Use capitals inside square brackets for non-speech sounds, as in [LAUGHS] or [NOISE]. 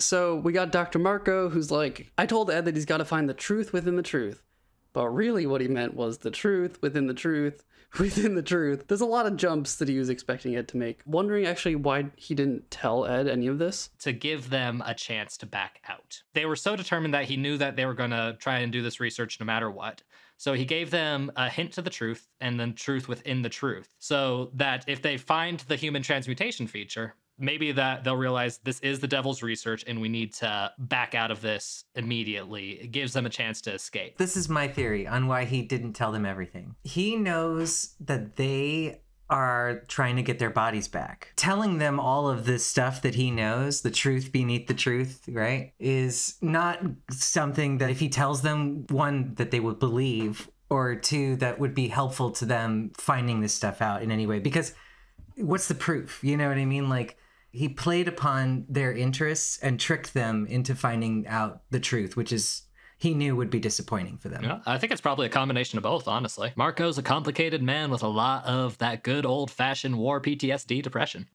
So we got Dr. Marco, who's like, I told Ed that he's got to find the truth within the truth. But really, what he meant was the truth within the truth [LAUGHS] within the truth. There's a lot of jumps that he was expecting Ed to make. Wondering actually why he didn't tell Ed any of this. To give them a chance to back out. They were so determined that he knew that they were going to try and do this research no matter what. So he gave them a hint to the truth and then truth within the truth. So that if they find the human transmutation feature, maybe that they'll realize this is the devil's research and we need to back out of this immediately. It gives them a chance to escape. This is my theory on why he didn't tell them everything. He knows that they are trying to get their bodies back. Telling them all of this stuff that he knows, the truth beneath the truth, right, is not something that if he tells them, one, that they would believe, or two, that would be helpful to them finding this stuff out in any way. Because what's the proof? You know what I mean? Like, he played upon their interests and tricked them into finding out the truth, which is he knew would be disappointing for them. Yeah, I think it's probably a combination of both, honestly. Marco's a complicated man with a lot of that good old fashioned war PTSD depression.